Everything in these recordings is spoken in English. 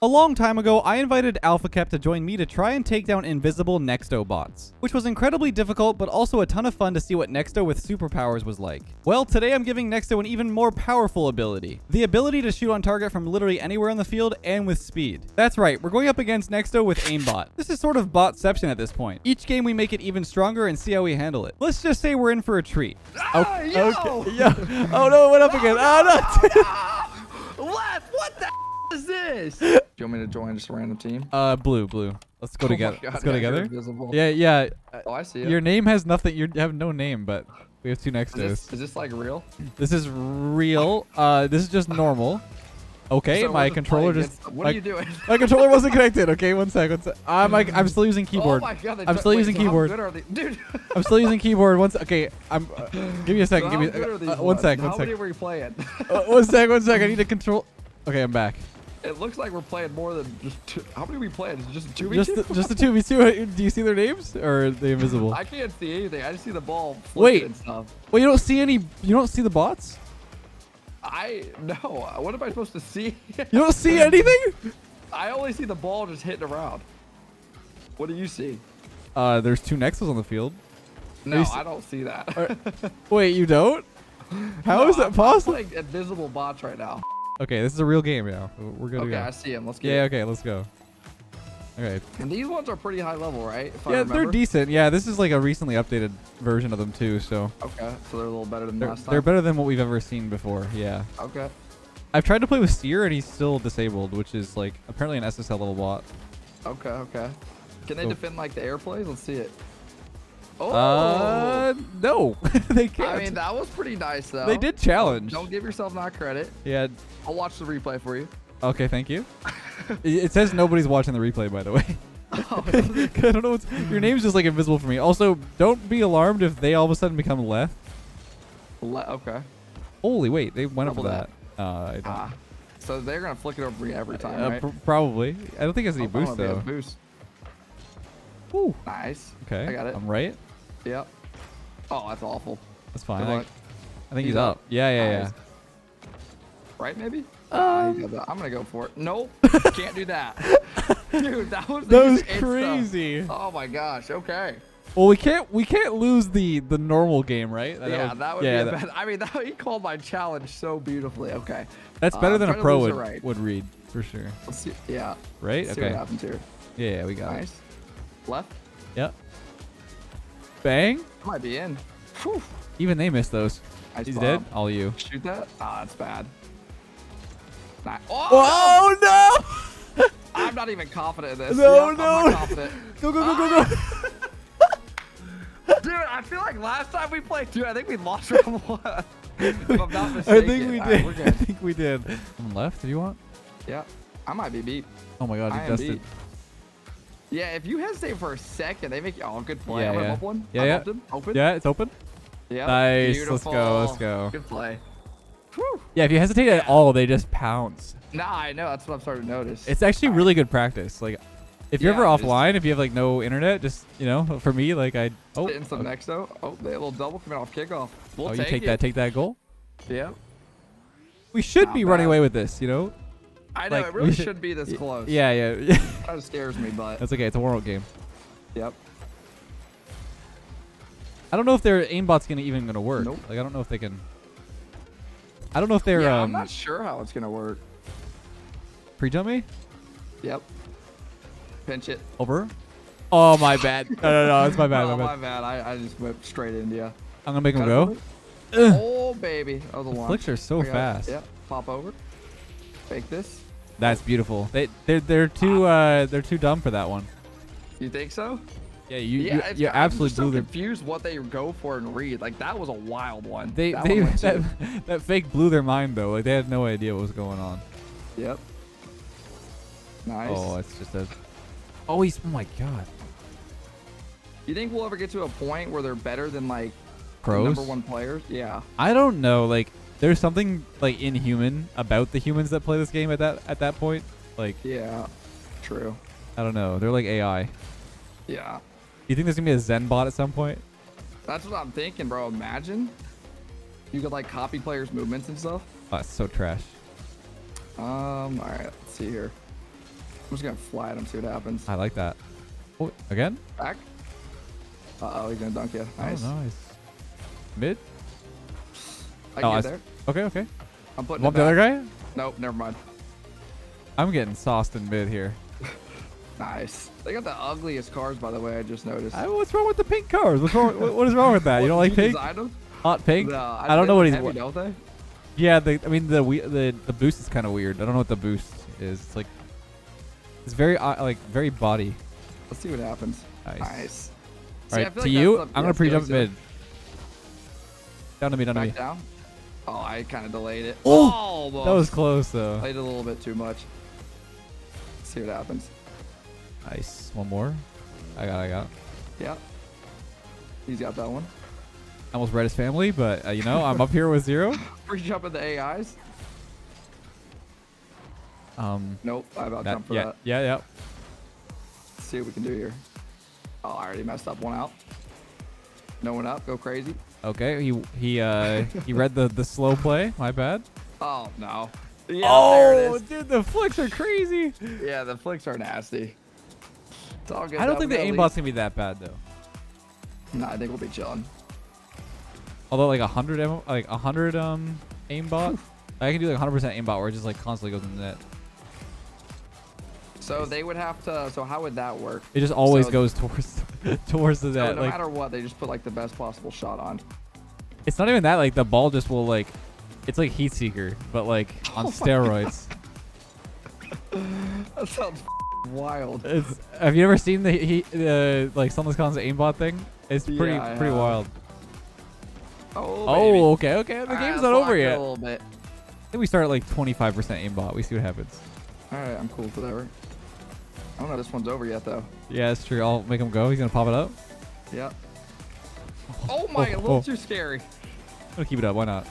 A long time ago, I invited AlphaKep to join me to try and take down invisible Nexto bots, which was incredibly difficult but also a ton of fun to see what Nexto with superpowers was like. Well, today I'm giving Nexto an even more powerful ability, the ability to shoot on target from literally anywhere on the field and with speed. That's right, we're going up against Nexto with aimbot. This is sort of botception at this point. Each game we make it even stronger and see how we handle it. Let's just say we're in for a treat. Ah, yo! Okay. Yeah. Oh no, it went up again. Oh no. Left. What the is this? Do you want me to join just a random team? Uh, blue, blue. Let's go Oh together. God, Let's go yeah, together. Yeah, yeah. Oh, I see it. Your name has nothing. You have no name, but we have two next to us. is this like real? This is real. Uh, this is just normal. Okay, So my controller just. against- What my, are you doing? my controller wasn't connected. Okay, one sec. One sec. I'm like, I'm still using keyboard. Oh my god, they I'm took- still wait, using so how keyboard. good are they? Dude. I'm still using keyboard. One sec. Okay, I'm. Uh, give me a so second. how give good me are uh, these uh, one ones? sec. One How sec. many were you playing? Uh, one sec. One sec. I need to control. Okay, I'm back. It looks like we're playing more than just two. How many are we playing? Is it just two v Just, two? the, just the two v two. Do you see their names or are they invisible? I can't see anything. I just see the ball Wait. and stuff. Well, you don't see any. You don't see the bots. I no. What am I supposed to see? You don't see anything. I only see the ball just hitting around. What do you see? Uh, there's two Nextos on the field. No, I don't see that. Are- Wait, you don't? How No, is that I'm- possible? Playing invisible bots right now. Okay, this is a real game now. We're good Okay, to I see him. Let's get Yeah, it. okay, let's go. Okay. And these ones are pretty high level, right? If I Yeah, they're decent. Yeah, this is like a recently updated version of them too, so Okay, so they're a little better than they're, last time. they're better than what we've ever seen before. Yeah. Okay. I've tried to play with Seer and he's still disabled, which is like apparently an SSL level bot. Okay, okay. Can they So- defend like the air plays? Let's see it. Oh! Uh, no, they can't. I mean, that was pretty nice though. they did challenge. Don't give yourself not credit. Yeah. I'll watch the replay for you. Okay, thank you. it, says nobody's watching the replay, by the way. Oh, I don't know what's your name's just like invisible for me. Also, don't be alarmed if they all of a sudden become left. Le- okay. Holy wait, they went Double up for that. Uh, Ah. So they're gonna flick it over me every time, uh, right? pr- probably. I don't think it has any Oh, boost gonna be a though. Boost. Woo. Nice. Okay, I got it. I'm right. Yep. Oh, that's awful. That's fine. I, luck. I think he's, He's up. up. Yeah, yeah, Nice. Right, maybe? Um, he got that. I'm gonna go for it. Nope. Can't do that. Dude, that was. That was insta. crazy. Oh my gosh. Okay. Well, we can't we can't lose the the normal game, right? yeah, that would yeah, be a that- bad. I mean, that, he called my challenge so beautifully. Okay. That's Uh, better I'm than a pro would, right. would read for sure. Let's see. Yeah. Right? See okay. what happens here. Yeah, yeah, we got it. Nice. Left. Yep. Bang. Might be in. Whew. Even they missed those. Nice He's bomb. dead. All you. Shoot that. Ah, that's bad. Oh, Oh no! I'm not even confident in this. No, Yep, no. I'm. Go go go go go! Dude, I feel like last time we played, dude, I think we lost round one. if I'm not I think we right, did. we're I think we did. Someone left. Do you want? Yeah, I might be beat. Oh my god, I'm dusted. beat. Yeah, if you hesitate for a second, they make you. Oh, good play. Yeah, I'm gonna yeah. bump one. Yeah, I yeah. bumped him. Open. Yeah, it's open. Yeah. Nice, let's go, let's go. Good play. Whew. Yeah, if you hesitate at all, they just pounce. Nah, I know. That's what I'm starting to notice. It's actually really good practice. Like, if you're Yeah, ever just- offline, if you have like no internet, just you know, for me, like I oh, Hitting some oh. okay. next though. Oh, they have a little double coming off kickoff. We'll oh, you take, take it. that, take that goal. Yeah. We should Not be running away with this, you know. I know. Like, it really should- should be this close. Yeah, yeah. Kind of scares me, but That's okay. It's a warm-up game. yep. I don't know if their aimbot's gonna even gonna work. Nope. Like I don't know if they can. I don't know if they're yeah, um I'm not sure how it's gonna work. pre-jump me Yep. Pinch it. over. Oh my bad. No no no, it's my bad. oh, my my bad. bad. I, I just went straight into you. I'm gonna make him go. Oh baby. Oh The launch. flicks are so it. fast. Yep. Pop over. Fake this. That's beautiful. They they're they're too uh they're too dumb for that one. You think so? Yeah, you yeah, you, you absolutely so blew their confused what they go for and read. Like that was a wild one. they that they one that, that fake blew their mind though. Like they had no idea what was going on. Yep. Nice. Oh, it's just a. Oh, he's oh my god. you think we'll ever get to a point where they're better than like Pros. number one players? Yeah. I don't know. Like there's something like inhuman about the humans that play this game at that at that point. Like Yeah. True. I don't know. They're like AI. Yeah. you think there's gonna be a Zen bot at some point? That's what I'm thinking, bro. Imagine you could like copy players' movements and stuff. Oh, that's so trash. Um. All right. Let's see here. I'm just gonna fly at him, see what happens. I like that. Oh, again? Back. Uh oh, he's gonna dunk you. Nice. Oh, nice. Mid? I Oh, I there. Okay, okay. I'm putting it the other guy? Nope, never mind. I'm getting sauced in mid here. Nice. They got the ugliest cars, by the way. I just noticed. I, what's wrong with the pink cars? What's wrong? what- what is wrong with that? You don't like pink? them? Hot pink? No, I don't know what he's. heavy, don't they? Yeah, the, I mean the we- the the boost is kind of weird. I don't know what the boost is. It's like it's very uh, like very body. Let's see what happens. Nice. Nice. All See, I right, to like you. I'm gonna pre-jump mid. Down to me, down to me. Back down. Oh, I kind of delayed it. Oh, almost. That was close though. Played a little bit too much. Let's see what happens. Nice. One more. I got. I got. Yeah. He's got that one. I almost read his family, but uh, you know I'm up here with zero. Free jump at the AIs. Um. Nope. I about That, jump for yeah. that. Yeah. Yeah. Let's see what we can do here. Oh, I already messed up one out. No one up. Go crazy. Okay. He he uh he read the the slow play. My bad. Oh no. Yeah, there it is. Oh, dude, the flicks are crazy. Yeah, the flicks are nasty. It's all good. I don't think the We at aimbot's gonna be that bad though. least- Nah, I think we'll be chilling. Although like a hundred aim, like a hundred um aimbot, I can do like 100 percent aimbot where it just like constantly goes in the net. So they would have to. So how would that work? It just always So- goes towards towards the So net. no like matter what, they just put like the best possible shot on. it's not even that. Like the ball just will like, it's like heat seeker, but like oh on Oh steroids. That sounds wild. It's have you ever seen the he the like Sunlesskhan's aimbot thing? It's pretty Yeah, pretty wild. Oh, Oh, okay, okay. The game's let's not over yet. A little bit. I think we start at like 25% aimbot. We see what happens. All right, I'm cool whatever. I don't know. This one's over yet though. Yeah, it's true. I'll make him go. He's gonna pop it up. Yep. Oh my, a oh, little oh. too scary. I'm gonna keep it up. Why not?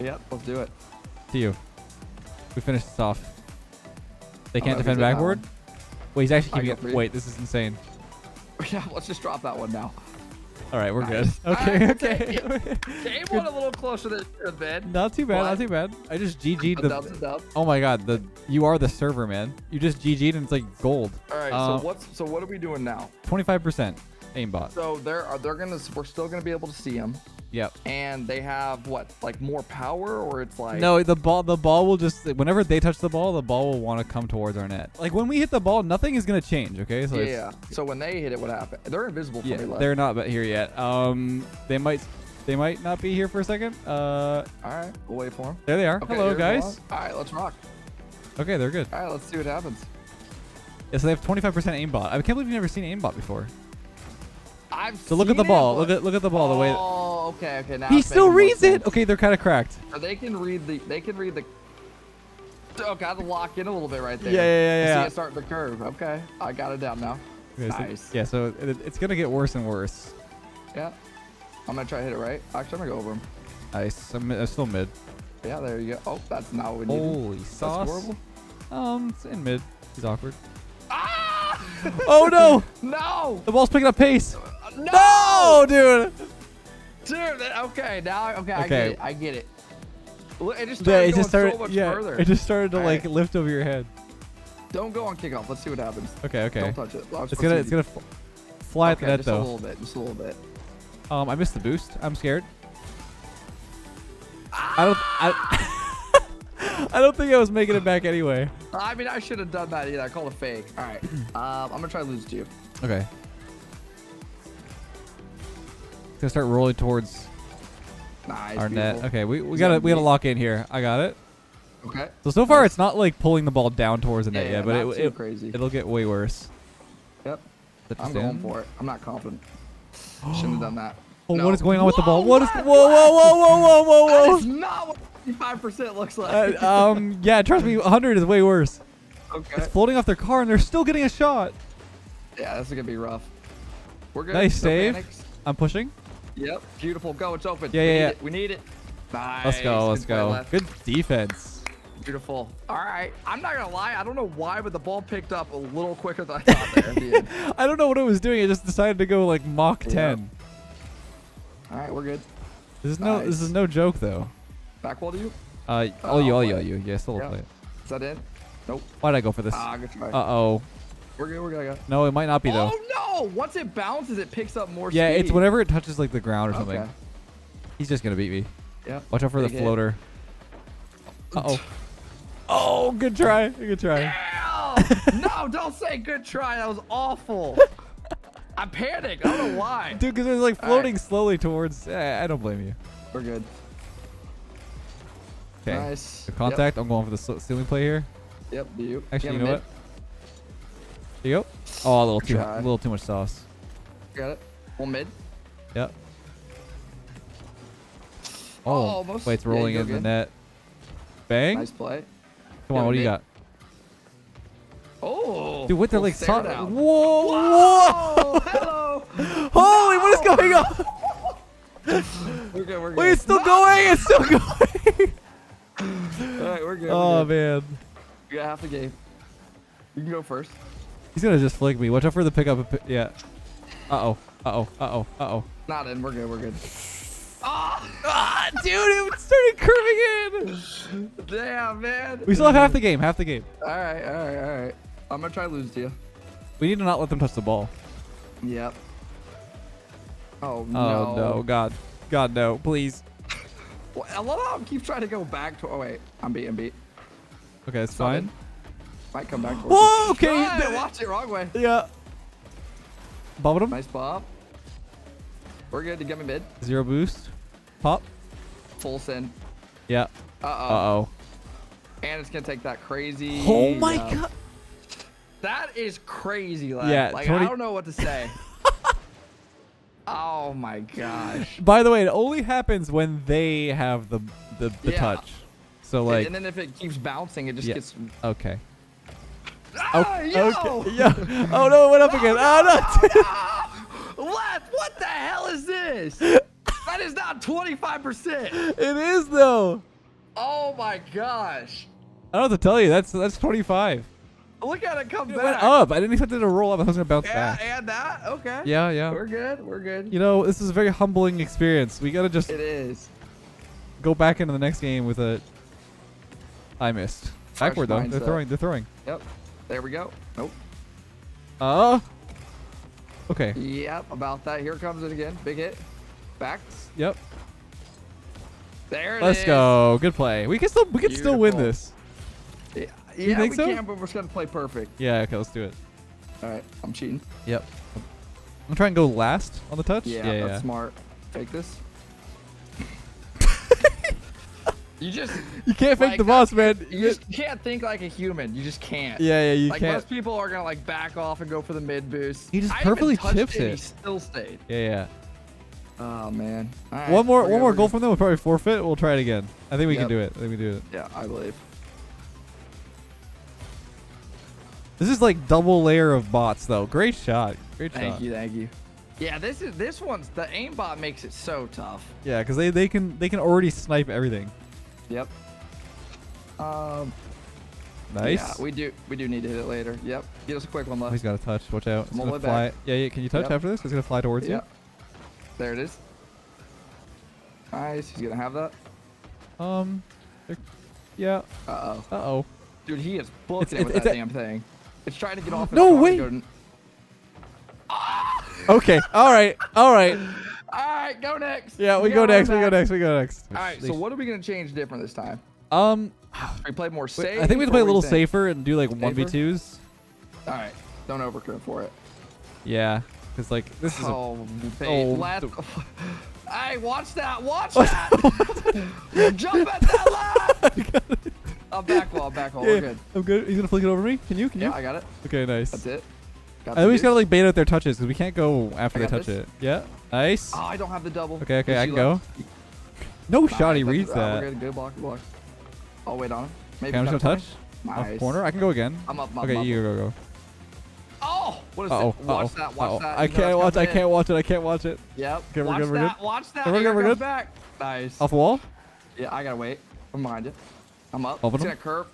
Yep, let's do it. To you. We finished this off. They can't defend he's backward. Wait, he's actually keeping it. Wait, this is insane. Yeah, let's just drop that one now. All right, we're good. Okay, Alright, okay. Game one a little closer than it should have been. not too bad. Not too bad. I just GG'd A dub's a the. dub. Oh my god, the you are the server, man. You just GG'd and it's like gold. All right, Uh, so what's so what are we doing now? 25% aimbot. So they're are they're gonna we're still gonna be able to see them, Yep. and they have what like more power or it's like No, the ball the ball will just whenever they touch the ball, the ball will want to come towards our net. Like when we hit the ball, nothing is gonna change. Okay, so yeah. So when they hit it, what happened? They're invisible for yeah, me they're not but here yet. Um, they might they might not be here for a second. Uh, All right, we'll wait for them. there they are. Okay, Hello, guys. All right, let's rock. Okay, they're good. All right, let's see what happens. Yeah, so they have 25% aimbot. I can't believe you've never seen aimbot before. I've So look at the ball. Look at look at the ball. The way Oh, okay, okay. Now he still reads it. sense. Okay, they're kind of cracked. So they can read the. They can read the. Oh, got to lock in a little bit right there. Yeah, yeah, yeah, yeah. See it starting the curve. Okay, I got it down now. Okay, so- Nice. yeah, so it, it's gonna get worse and worse. Yeah. I'm gonna try to hit it right. Actually, I'm gonna go over him. Nice. I'm, I'm still mid. Yeah, there you go. Oh, that's not what we need. Holy That's sauce. horrible. Um, it's in mid. He's awkward. Ah! Oh no! no! The ball's picking up pace. No! No, dude. Dude, okay, now, okay, I Okay. get it. I get it. It just Yeah, started it just started. so much yeah, further. it just started to All like right. lift over your head. Don't go on kickoff. Let's see what happens. Okay, okay. Don't touch it. It's gonna it's gonna f- fly at the Okay, net just a little bit. Just a little bit. Um, I missed the boost. I'm scared. I don't. I, I don't think I was making it back anyway. I mean, I should have done that either. I called a fake. All right. um, I'm gonna try to lose to you. Okay. Gonna start rolling towards Nice. our net. Okay, we, we gotta we gotta lock in here. I got it. Okay. So so far Nice. it's not like pulling the ball down towards the net yeah, yet, but it, it crazy. it'll get way worse. Yep. I'm going for it. I'm not confident. Shouldn't have done that. Oh, No. What is going on with the ball? Whoa, What is? what? Whoa, whoa, whoa, whoa, whoa, whoa, That whoa! is not what 55% looks like. Uh, um, yeah, trust me, 100 is way worse. okay. It's floating off their car and they're still getting a shot. Yeah, this is gonna be rough. We're good. Nice No save. panics. I'm pushing. Yep. Beautiful. Go. It's open. Yeah, we yeah, need yeah. It. We need it. Nice. Let's go, let's Good go. Good defense. Beautiful. All right. I'm not gonna lie. I don't know why, but the ball picked up a little quicker than I thought there. I don't know what it was doing. It just decided to go like Mach Yeah. 10. All right, we're good. This is no, this is no joke though. Back wall to you. Uh, all you, I'll all you, all you. Yeah, still Yeah. play it. Is that it? Nope. Why'd I go for this? Good try. We're good. We're good. I got. No, it might not be, though. Oh no! Once it bounces, it picks up more yeah, speed. it's whenever it touches, like, the ground or something. Okay. He's just gonna beat me. Yeah. Watch out for the Big hit. floater. Uh-oh. oh, good try. Good try. Ew! no, don't say good try. That was awful. I panicked. I don't know why. Dude, because it was, like, All right. floating slowly towards... Eh, I don't blame you. We're good. Okay. Nice. The contact. I'm going for the ceiling play here. Yep. yep. Do you? Actually, you know a what? Here you go. Oh, a little too, a little too much sauce. Got it. One mid. Yep. Oh, Oh, almost. wait, it's rolling go in the net. Bang. Nice play. Come on, what do you got? Oh. Dude, with the like. Whoa, Whoa! whoa! Hello. Holy, what is going on? We're good. We're good. Wait, it's still No! going. It's still going. All right, we're good. oh we're good. man. We got half the game. You can go first. He's gonna just flick me. Watch out for the pickup. Yeah. Uh oh. Uh oh. Uh oh. Uh oh. Not in. We're good. We're good. Ah! Ah, dude, it started curving in. Damn, man. We still have half the game. Half the game. All right. All right. All right. I'm gonna try to lose to you. We need to not let them touch the ball. Yep. Oh Oh no. no, God, God no, please. Well, I love how I keep trying to go back to. Oh wait, I'm beat. I'm beat. Okay, it's It's not fine. Might come back. Whoa, us. okay. Ah, watch it wrong way. Yeah. Bubbled him. Nice bob. We're good to get me mid. Zero boost. Pop. Full send. Yeah. Uh oh. Uh oh. And it's gonna take that crazy. Oh my uh, god. That is crazy, lad. Yeah, Like 20 I don't know what to say. oh my gosh. By the way, it only happens when they have the the, the Yeah. touch. So like, and then if it keeps bouncing, it just Yeah. gets. okay. Ah, Okay. yo! okay. Oh no, it went up again. Oh no. What? What the hell is this? that is not 25%. it is though. Oh my gosh. I don't have to tell you. That's that's 25. Look at it come It back. went up. I didn't expect it to roll up. I was gonna bounce Yeah, back. and that. Okay. Yeah, yeah. We're good. We're good. You know, this is a very humbling experience. We gotta just It is. go back into the next game with a. I missed. Backward though. They're throwing. They're throwing. Yep. There we go. Nope. Uh. Okay. Yep. About that. Here comes it again. Big hit. Back. Yep. There it Let's is. go. Good play. We can still we can still win this. Yeah, You yeah think we so? can, but we're just gonna play perfect. Yeah. Okay. Let's do it. All right. I'm cheating. Yep. I'm trying to go last on the touch. Yeah, Yeah. that's yeah. smart. Take this. you just You can't fake Like the uh, boss, man. you just can't think like a human. You just can't. yeah. Yeah. You like can't. most people are gonna like back off and go for the mid boost. He just I perfectly chips it. it. He still stayed. Yeah. Yeah. Oh man. Right, One more. One more goal from them. We'll probably forfeit. We'll try it again. I think we Yep. can do it. I think we do it. Yeah, I believe. This is like double layer of bots though. Great shot. Great Thank shot. Thank you, thank you. Yeah, this is this one's the aimbot makes it so tough. Yeah, because they, they can they can already snipe everything. Yep. Um. Nice. Yeah, we do we do need to hit it later. Yep. Get us a quick one left. he's got a touch. Watch out. It's gonna fly. back. Yeah, yeah. Can you touch Yep. after this? It's gonna fly towards Yep. There it is. Nice. He's gonna have that. Um. Yeah. Uh oh. Uh oh. Dude, he is booked It's- it with it's- that a- damn thing. It's trying to get off. No way. Go Okay. All right. All right. All right, go next. Yeah, we got go one next. We go next. We go next. All right. So what are we gonna change different this time? Um. We play more safe. I think we have to or play a little think? safer and do like one v twos. All right. Don't overcommit for it. Yeah. Because like this is. A, Oh, babe. oh, Let- the- hey, watch that. Watch that. Jump at that line. I'm back wall. Back wall. yeah, We're good. I'm good. He's gonna flick it over me. Can you? Can you? Yeah, I got it. okay. Nice. That's it. Got I the think we just gotta like bait out their touches because we can't go after I they touch this. it. Yeah. Nice. Oh, I don't have the double. Okay. Okay. I can go. No shot. He reads that's- uh, that. We're good. Good block. Block. I'll wait on him. Maybe Okay, I'm just gonna touch. twenty. Off Nice. corner. I can go again. I'm up. I'm Okay, up, you go go go. Oh, what is Uh oh. it? Watch that. Watch Uh-oh. that. I can't watch. I can't watch it. I can't watch it. Yep. Okay, we're watch good, we're that. good. Watch that. We're good, we're good. back. Nice. Off the wall. Yeah, I gotta wait. I'm behind you. I'm up. Open It's him. gonna curve.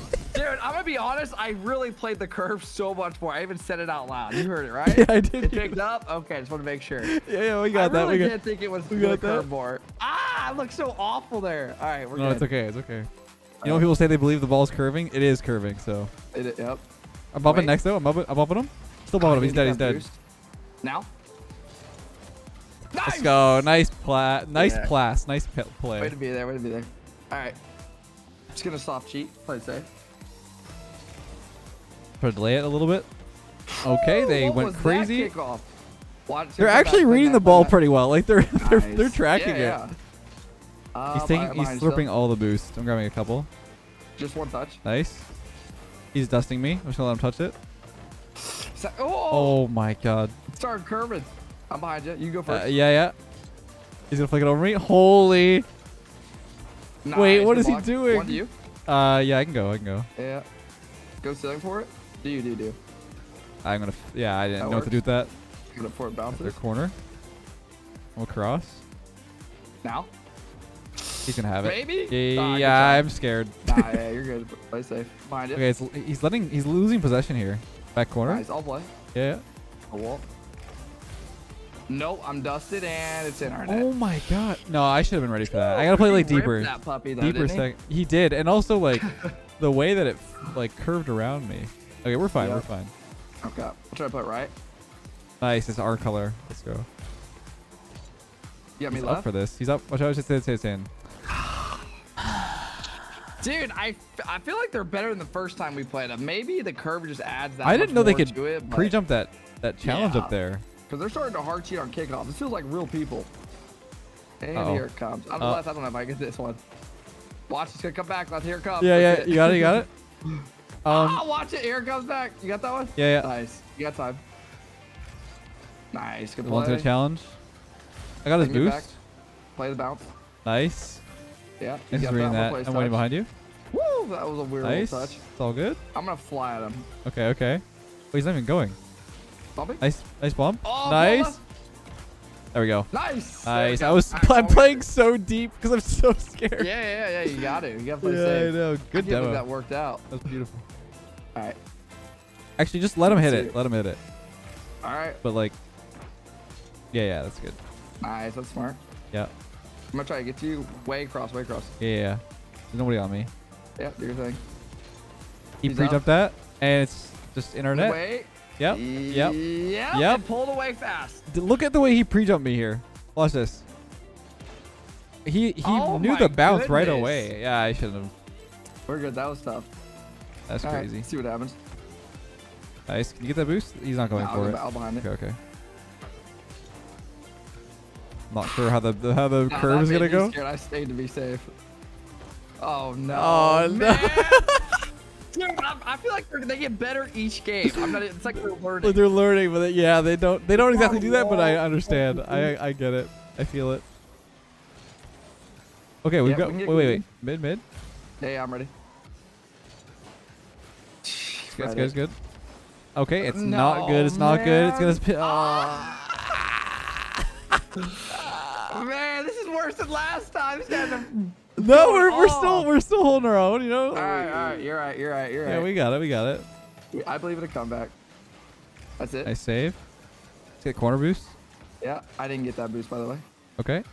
Dude, I'm gonna be honest. I really played the curve so much more. I even said it out loud. You heard it, right? Yeah, I did It picked up. Okay, just want to make sure. Yeah, yeah, we got I that. really We got. think it was we got that. curve more. Ah, I look so awful there. All right, we're No, good. it's okay. It's okay. You know when people say they believe the ball's curving? It is curving, so. It, it- yep. I'm bumping Wait. next though. I'm bumping, I'm bumping him. Still Oh, bumping him. He's dead. He's dead. boost. Now. Nice. Let's go. Nice pla. Nice Yeah. pass. Nice pe- Way to be there. Way to be there. All right. Just gonna soft cheat. Play it safe. Delay it a little bit. Okay, they What went crazy. They're actually reading the ball pretty well. Like they're they're, they're tracking Yeah, it. yeah. He's Um, taking. He's slurping all the boost. I'm grabbing a couple. Just one touch. Nice. He's dusting me. I'm just gonna let him touch it. So- oh, Oh my god. Start curving. I'm behind you. You go Uh, first. yeah, yeah. He's gonna flick it over me. Holy. wait, Nice, what good is he doing? One to you. Uh, yeah, I can go. I can go. Yeah. Go ceiling for it. Do you do do? I'm gonna. F yeah, I didn't That know what to do with that. Go for it Their bounces. corner. We'll cross. Now. He's gonna have it. Maybe. Yeah, Ah, yeah. I'm scared. Nah, yeah, you're good. Play safe. Behind it. Okay, it's, he's letting. He's losing possession here. Back corner. Nice. I'll play. Yeah. A wall. Nope, I'm dusted and it's in our net. Oh my god. No, I should have been ready for that. I gotta play like deeper. That puppy though, deeper he? He did, and also like the way that it like curved around me. Okay, we're fine. Yeah. We're fine. Okay. I'll try to put right. Nice. It's our color. Let's go. Yeah, me He's up left. for this. He's up. Watch out. Just say it's in. Dude, I, f- I feel like they're better than the first time we played them. Maybe the curve just adds that I didn't know they could it, pre-jump that that challenge Yeah. up there. Because they're starting to hard cheat on kickoff. This feels like real people. And Uh-oh. here it comes. I'm Uh. left. I don't know if I get this one. Watch, it's gonna come back. Left. Here it comes. Yeah, yeah. That's You got it. You got it. ah, Um. watch it. Here comes back. You got that one? Yeah, yeah. Nice. You got time. Nice. Good One to play. the challenge. I got his Bring boost. Play the bounce. Nice. Yeah. Just got reading that. I'm waiting behind you. Woo! That was a weird Nice. little touch. It's all good. I'm gonna fly at him. Okay. Okay. Wait, he's not even going. Bumping? Nice. Nice bomb. Oh, nice. Bola. There we go. Nice. Nice. go. I was. Right, I'm playing so deep because I'm so scared. Yeah, yeah, yeah. You got it. You got to play Yeah, I safe. know. I Good can't demo. that worked out. That's beautiful. All right. Actually, just let him hit it. it. Let him hit it. All right. But like, yeah, yeah, that's good. Nice. That's smart. Yeah, I'm gonna try to get you way across, way across. yeah, yeah. There's nobody on me. Yeah, do your thing. He He's pre-jumped that, and it's just internet. Wait. Yep. Yep. Yep. Yep. Pulled away fast. Look at the way he pre-jumped me here. Watch this. He he Oh knew the bounce right away. Yeah, I shouldn't have. We're good. That was tough. That's All right, crazy. see what happens. Nice. Can you get that boost? He's not going I'll for go it. I'll behind it. Okay, okay. Not sure how the, the how the curve is gonna go. Scared. I stayed to be safe. Oh no. Oh, no. man. Dude, I, I feel like they're- get better each game. I'm not. It's like they're learning. they're learning, but they, yeah, they don't they don't exactly do that, but I oh, understand. I I get it. I feel it. Okay, we've Yeah, got we wait wait wait mid mid. Hey, I'm ready. It's good, it's good, it's good. Okay, it's not good. It's not good. It's gonna. man. Oh. Ah. Man, this is worse than last time. Are. No, we're, we're still we're still holding our own. You know. All right, all right. You're right. You're right. You're right. Yeah, we got it. We got it. I believe in a comeback. That's it. I save. Let's get corner boost. Yeah, I didn't get that boost by the way. Okay.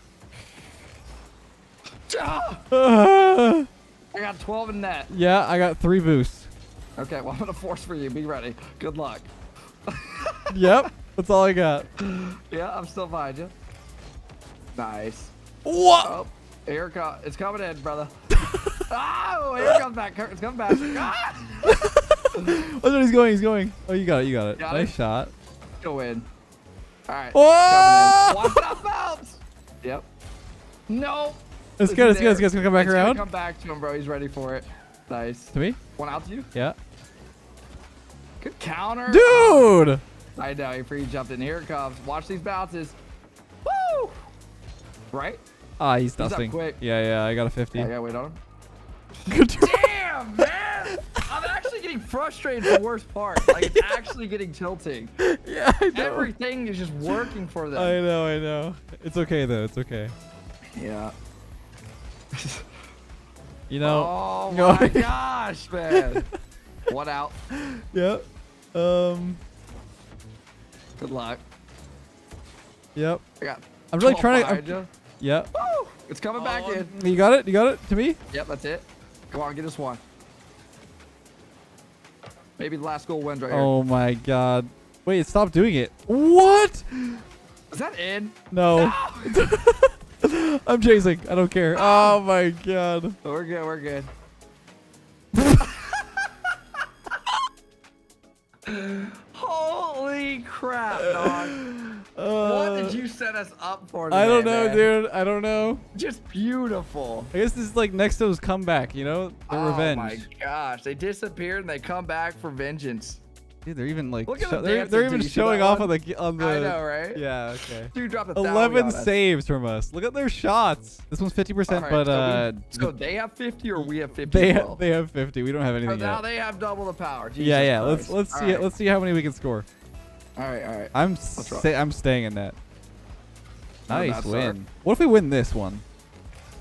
I got 12 in net. yeah, I got three boosts. Okay, well I'm gonna force for you. Be ready. Good luck. yep, that's all I got. Yeah, I'm still behind you. Nice. What? Oh, here it comes. It's coming in, brother. oh, here comes back. It's coming back. Ah! Oh, he's going. He's going. Oh, you got it. You got it. Got nice it. shot. Go in. All right. Whoa! Coming in. Watch bounce. Yep. No. It's Is good. he It's good. It's good. It's gonna come back It's around Come back to him, bro. He's ready for it. Nice. to me. One out to you. Yeah. Good counter. Dude. I know. He free jumped in. Here it comes. Watch these bounces. Woo! Right? Ah, he's up dusting. quick. Yeah, yeah. I got a 50. Yeah, I gotta wait on him. Good. Damn, man! I'm actually getting frustrated for the worst part. Like, it's actually getting tilting. yeah, I know. Everything is just working for them. I know. I know. It's okay though. It's okay. Yeah. You know. Oh No. my gosh, man. One out. Yep. Um. Good luck. Yep. I got. I'm really trying to. I'm, you. Yep. Woo! It's coming back in. You got it. You got it. To me. Yep, that's it. Come on, get this one. Maybe the last goal wins right here. Oh my god. Wait, stop doing it. What? Is that in? No. I'm chasing. I don't care. Oh my god. We're good. We're good. Holy crap, dog. what did you set us up for I don't know, man? dude. I don't know. Just beautiful. I guess this is like Nexto's comeback, you know? The oh revenge. Oh my gosh. They disappeared and they come back for vengeance. Dude, they're even like Look at sho- the they're, even showing off one? on the on the I know, right? Yeah, okay. Dude dropped a thousand 11 on us. saves from us. Look at their shots. This one's 50%, All right, but so we- uh so they have 50 or we have 50 they well? they have 50. We don't have So anything now yet. they have double the power. Jesus yeah, yeah. Let's let's All see right. let's see how many we can score. All right, all right. I'm sta- I'm staying in that. Nice win. What if we win this one?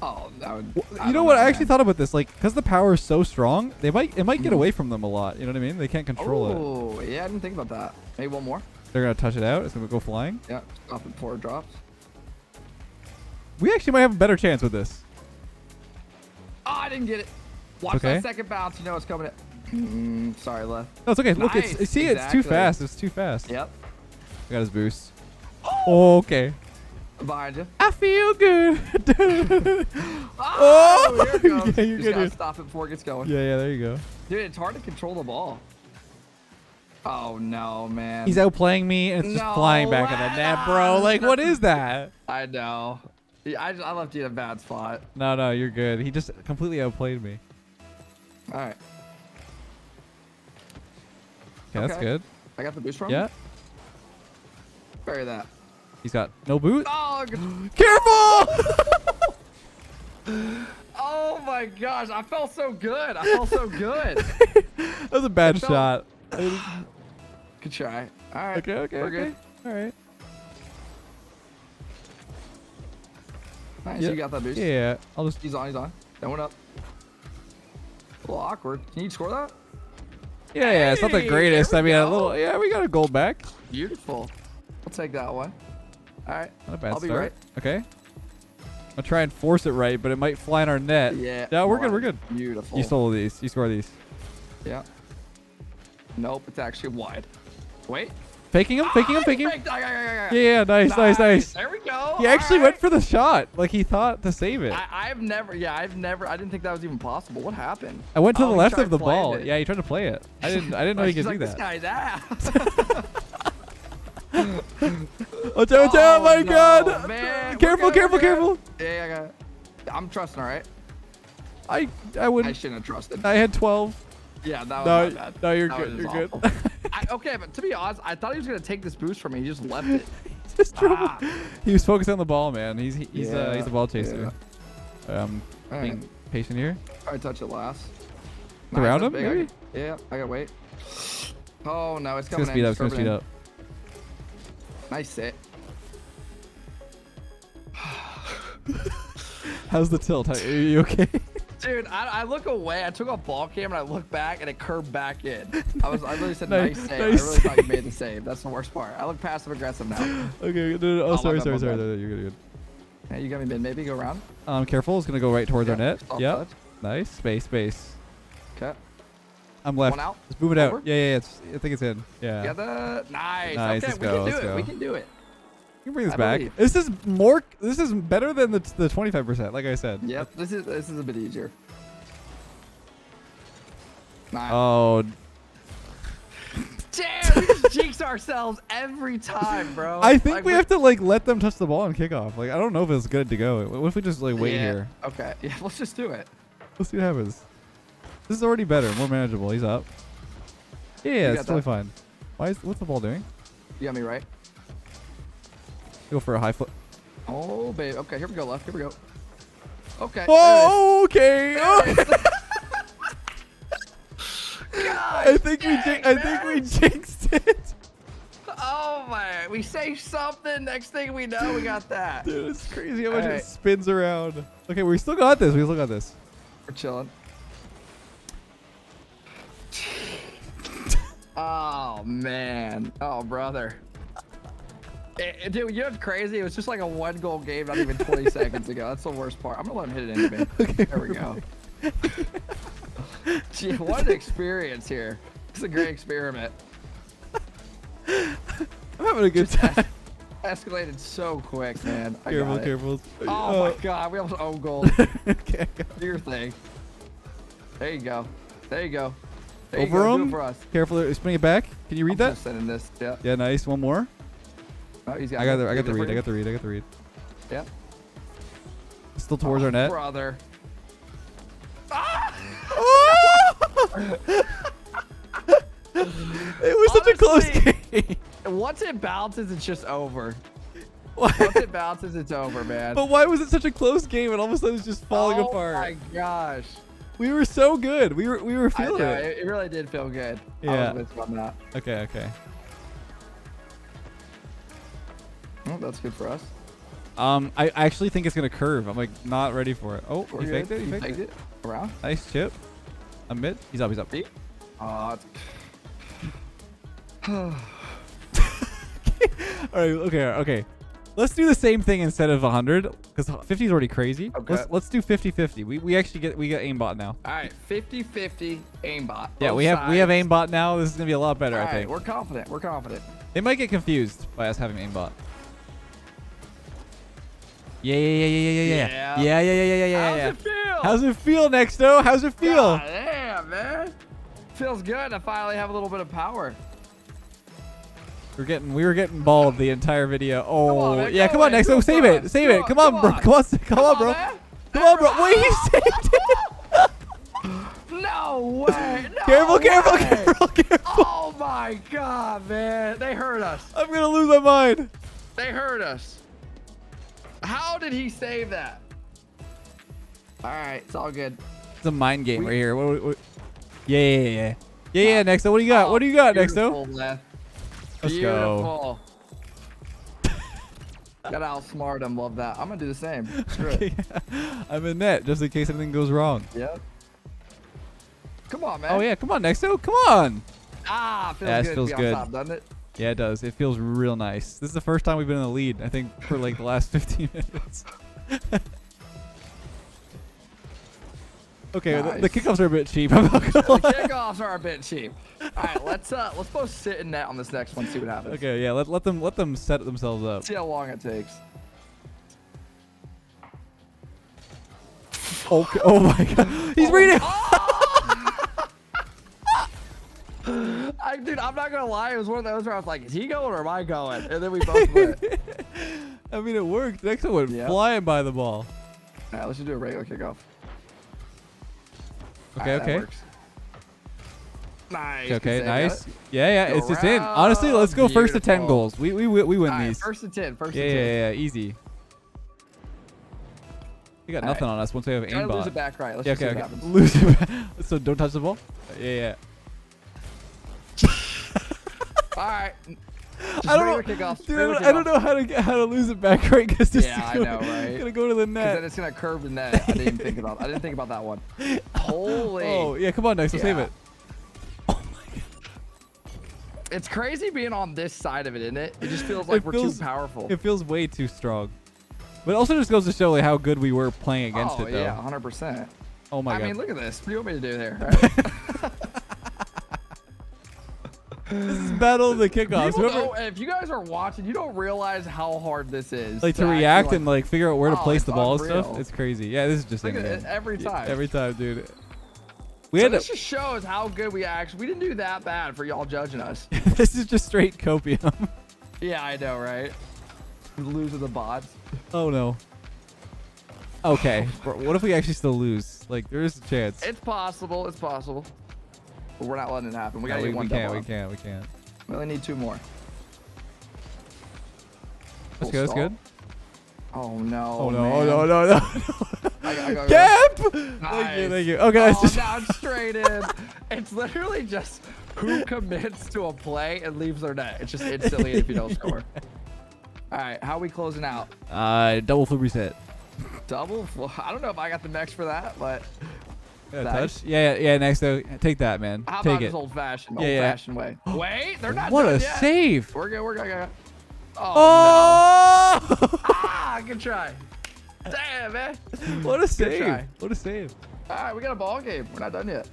Oh, that would. you know what? I actually thought about this. Like, because the power is so strong, they might it might get Mhm. away from them a lot. You know what I mean? They can't control it. Oh, yeah, I didn't think about that. Maybe one more. They're gonna touch it out. It's gonna go flying. Yeah, stop it before it drops. We actually might have a better chance with this. Oh, I didn't get it. Watch Okay. that second bounce. You know it's coming. In. Mm, sorry, left. No, it's okay. Look, it's Nice, see, it's too fast. It's too fast. Yep. I got his boost. Oh, okay. Behind you. I feel good. Oh, Oh! here it goes. Yeah, you're Just good, gotta dude. stop it before it gets going. yeah, yeah. There you go. Dude, it's hard to control the ball. Oh no, man. He's outplaying me, and it's just flying back at the net, bro. Like, what is that? I know. I, I left you in a bad spot. No, no, you're good. He just completely outplayed me. All right, Okay, that's good. I got the boost from. Yeah. him. Bury that. He's got no boot. Oh, good- Careful! oh my gosh! I felt so good. I felt so good. that was a bad felt- shot. Good try. All right. Okay, okay, We're okay. good. All right. Nice. Yeah. You got that boost. Yeah, I'll just. He's on. He's on. That went up. A little awkward. Can you score that? Yeah, yeah. It's not the greatest. I mean, a little. Yeah, we got a goal back. Beautiful. I'll take that one. All right. Not a bad I'll be start. right. Okay. I'll try and force it right, but it might fly in our net. Yeah. Yeah, we're good. We're good. Beautiful. You stole these. You score these. Yeah. Nope. It's actually wide. Wait. Faking him. Faking him. Ah, Faking him. ah, yeah, yeah. Nice, nice, nice. There we go. He actually All went for the shot. Like he thought to save it. I, I've never, yeah, I've never, I didn't think that was even possible. What happened? I went to Oh, the left of the ball. Yeah, he tried to play it. I didn't. I didn't know he could like, do this that. guy's ass. Watch out! Watch out! Oh, my no, God! man. Careful! Careful! Careful! yeah, yeah, I got it. I'm trusting, all right? I I I wouldn't. I shouldn't have trusted. I had 12. yeah, that was No, no, you're That good. You're awful. good. I, okay, but to be honest, I thought he was gonna take this boost from me. He just left it. Just. Ah. He was focused on the ball, man. He's he- he's uh, he's a ball chaser. Um, All being right. patient here. I touch it last. Around that's him. I maybe? can- yeah, I gotta wait. Oh no, it's It's gonna coming speed in. up. It's gonna speed in. up. Nice sit. How's the tilt? Are you okay? Dude, I, I look away. I took a ball cam and I look back and it curved back in. I was I really said Nice- nice, save. nice I really thought you made the save. That's the worst part. I look passive aggressive now. okay. No, no, oh, Oh, sorry, sorry, sorry. No, no, You're good. You're good. Hey, you got me mid. Maybe go around. Um, careful. It's gonna go right towards our net. Yep. touch. Nice. Space. Space. Okay. I'm left. One out. Just move it out. Yeah, yeah. yeah, It's, I think it's in. Yeah. Nice. Nice, Okay, let's we go, can do let's it. We can do it. You can bring this I back. believe. This is more. This is better than the the 25%. Like I said. Yep. This is this is a bit easier. Nice. Oh, Damn, we just jinx ourselves every time, bro. I think Like, we have to like let them touch the ball and kick off. Like I don't know if it's good to go. What if we just like wait Yeah, here? Okay. Yeah, let's just do it. Let's see what happens. This is already better, more manageable. He's up. Yeah, yeah, You totally that. fine. Why is what's the ball doing? You got me right. Go for a high foot. Oh, babe. Okay, here we go. Left. Here we go. Okay. Oh, okay. there it is. okay. God I think we I think we jinxed it. Oh my! We say something. Next thing we know, we got that. Dude, it's crazy how much it spins around. Okay, we still got this. We still got this. We're chilling. Oh man. Oh brother. Eh, eh, dude, you know what's crazy? It was just like a one goal game, not even 20 seconds ago. That's the worst part. I'm gonna let him hit it man. Okay, There we go. Gee, what an experience here. It's a great experiment. I'm having a good time. Escalated so quick, man. I careful, careful. Oh my god, we almost own gold. okay, Do your thing. There you go. There you go. There Over you go. Do him. it for us. Careful, spring it back. Can you read I'm that? sending this. Yeah. Yeah, nice. One more. Oh, he's got I got it. the, I got the read. I got the read. I got the read. Yeah. Still towards Oh, our net. Brother. Ah! It was such a close game. Once it bounces, it's just over. Why- Once it bounces, it's over, man. but why was it such a close game and all of a sudden it's just falling oh apart? Oh my gosh. We were so good. We were we were feeling know, it. it. It really did feel good. Yeah. I was on that. Okay, okay. Oh, that's good for us. Um, I I actually think it's gonna curve. I'm like not ready for it. Oh, he faked it. He You faked it. it. Around. Nice chip. A mid. He's up. He's up. Oh. All right. Okay. Okay. Let's do the same thing instead of 100 because 50 is already crazy. Okay. Let's let's do 50-50. We we actually get we get aimbot now. All right, 50-50 aimbot. Yeah, we have we have aimbot now. This is gonna be a lot better. All I right, think. we're confident. We're confident. They might get confused by us having aimbot. Yeah, yeah, yeah, yeah, yeah, yeah, Yeah. yeah, yeah, yeah, yeah, yeah, How's yeah. it feel? How's it feel, Nexto? How's it feel? God damn, man. Feels good to finally have a little bit of power. We're getting we were getting balled the entire video. Oh, on, man, yeah, come on, ahead, Nexto, save it, save it. Come on, bro. Come on, come on, bro. Come on, bro. Wait, he saved it. No way. No Careful, careful, way. careful, careful. Oh my god, man. They hurt us. I'm gonna lose my mind. They hurt us. How did he save that? All right, it's all good. It's a mind game We- right here. What, what, what- Yeah, yeah, yeah, yeah. Yeah, Nexto. What do you got? Oh, What do you got, beautiful, Nexto? Leth. Let's go. Beautiful. Gotta outsmart him. Love that. I'm gonna do the same. Screw it. Okay, I'm in net just in case anything goes wrong. Yep. Come on, man. Oh yeah, come on, Nexto. Come on. Ah, feels Yeah, it good. feels to be good. on top, doesn't it? Yeah, it does. It feels real nice. This is the first time we've been in the lead. I think for like the last 15 minutes. Okay, the, the kickoffs are a bit cheap. I'm not gonna The kickoffs are a bit cheap. All right, let's uh, let's both sit in net on this next one. See what happens. Okay, yeah, let, let them let them set themselves up. See how long it takes. Okay. Oh my god, he's reading. I, dude, I'm not gonna lie. It was one of those where I was like, "Is he going or am I going?" And then we both went. I mean, it worked. Next one went Yeah. flying by the ball. All right, let's just do a regular kickoff. Ah, okay, Alright, that okay. Nice. Okay, okay, good save, got nice. Yeah, yeah, Go it's just in. Honestly, let's go around. first to 10 goals. We we we, we win All right, these. first to ten. First yeah, and yeah, ten. yeah, yeah, easy. You got All nothing on us once we have Try to lose aimbot. it back right. Let's Yeah, okay, see okay. what happens. Lose it. back. so don't touch the ball. Yeah, yeah. All right. Just I don't know, dude. I don't, I don't know how to get, how to lose it back right because this Yeah, is I know, right? gonna go to the net. then it's gonna curve the net. I didn't think about. I didn't think about that one. Oh, Holy. Oh yeah, come on, next. Let's save Yeah. it. It's crazy being on this side of it, isn't it? It just feels like It we're feels- too powerful. It feels way too strong. But it also just goes to show like how good we were playing against oh it though. yeah, 100. percent Oh my I god. I mean, look at this. What do you want me to do there? Right? This is battle of the kickoffs. Whoever- if you guys are watching, you don't realize how hard this is. like to actually, react like, and like figure out where to Oh, place the ball and stuff. It's crazy. Yeah, this is just Look at it game. every time. Every time, dude. We so had this to, just shows how good we actually. We didn't do that bad for y'all judging us. this is just straight copium. yeah, I know, right? Losing the bots. oh no. Okay. What if we actually still lose? Like there is a chance. It's possible. It's possible. But we're not letting it happen. We No, gotta we, get one we can't. We can't. We can't. We only need two more. That's good. That's good. Oh no. Oh no! man. Oh no! No! No! I gotta go, no. go. Thank you. Nice. Thank you. Okay. It's Oh, just now it's straight in. It's literally just who commits to a play and leaves their net. It's just instantly if you don't score. All right, how are we closing out? uh double flip reset. Double? Well, I don't know if I got the next for that, but Yeah, touch. Yeah, yeah, yeah. Next, though, take that, man. how take about it. this old fashioned, Yeah, old yeah. fashioned way? Wait, they're not what a yet. save! We're good. We're good. Oh, no. Oh! Ah, good try. Damn, man. What a save. What a save. All right, we got a ball game. We're not done yet.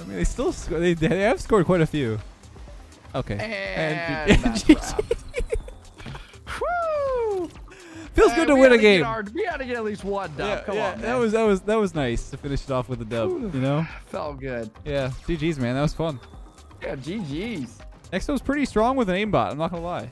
I mean, they still sc- they, they have scored quite a few. Okay. And, and that's GG. wrap. Woo! Feels Hey, good to win a game. our- we had to get at least one dub. Yeah, Come yeah, on, man. that was that was that was nice to finish it off with a dub. You know? felt good. Yeah. GG's man, that was fun. Yeah, GG's. Nexto was pretty strong with an aimbot. I'm not gonna lie.